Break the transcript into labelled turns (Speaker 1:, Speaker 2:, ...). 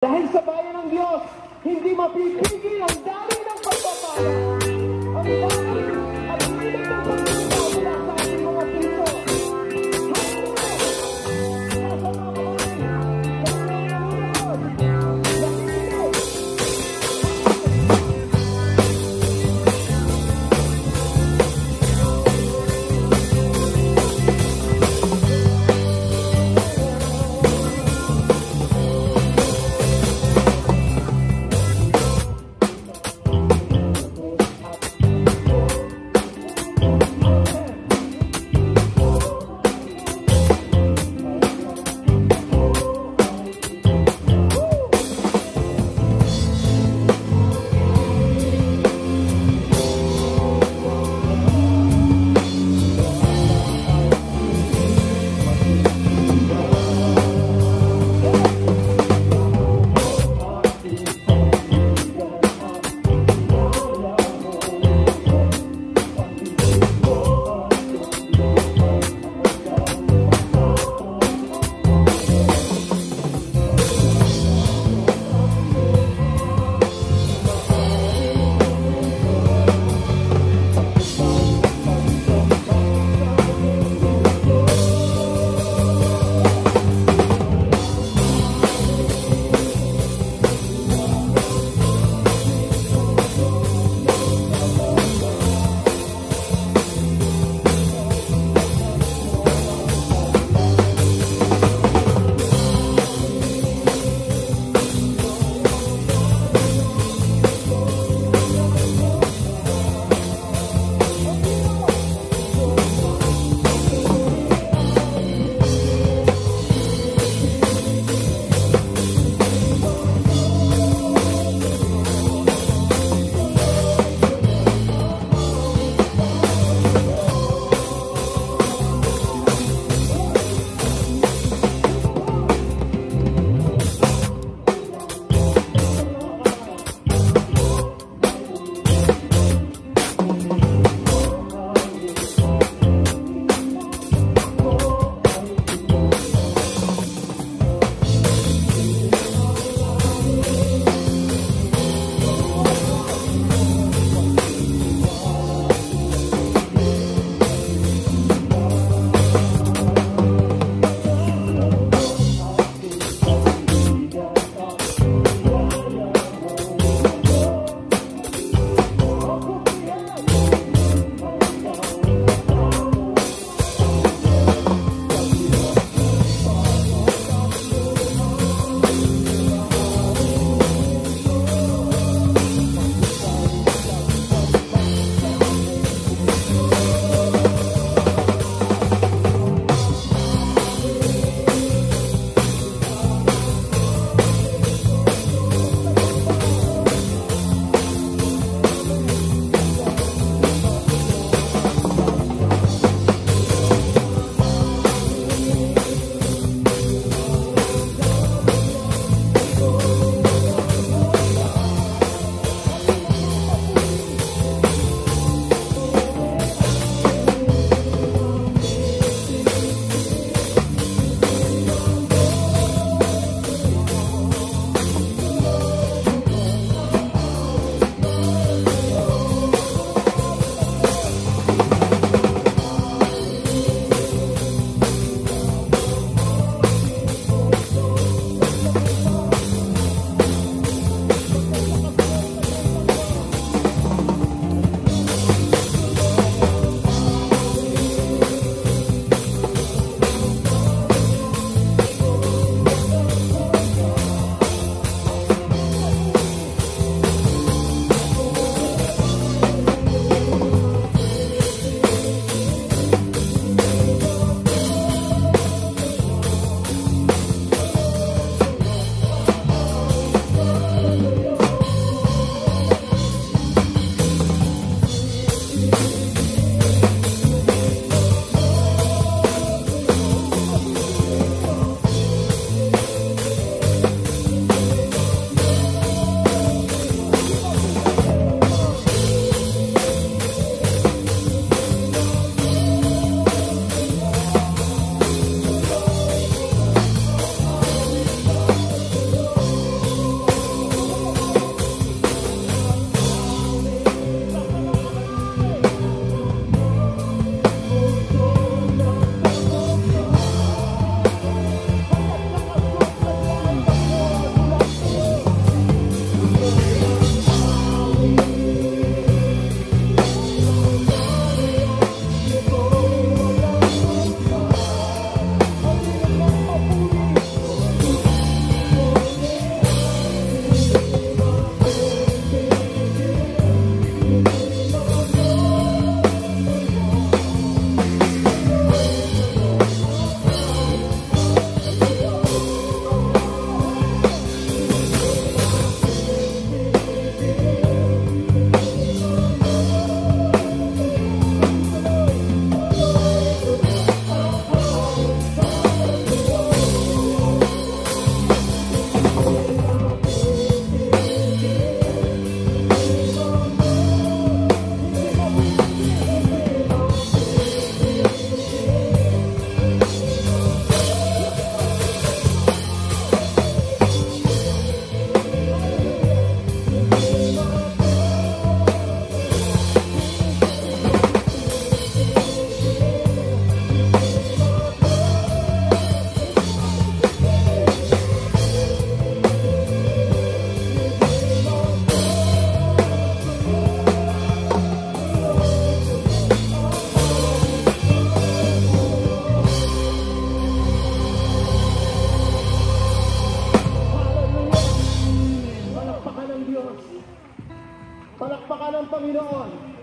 Speaker 1: Dahil sa bayan ng Diyos, hindi mapipigil ang dami ng pagpapala. Ang dami